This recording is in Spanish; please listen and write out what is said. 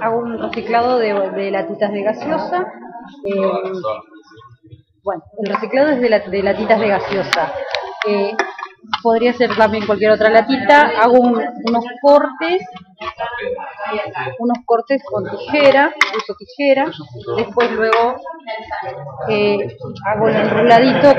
hago un reciclado de, latitas de gaseosa. Eh, bueno, el reciclado es de, latitas de gaseosa. Eh, podría ser también cualquier otra latita. Hago unos cortes, unos cortes con tijera, uso tijera. Después luego eh, hago el enroladito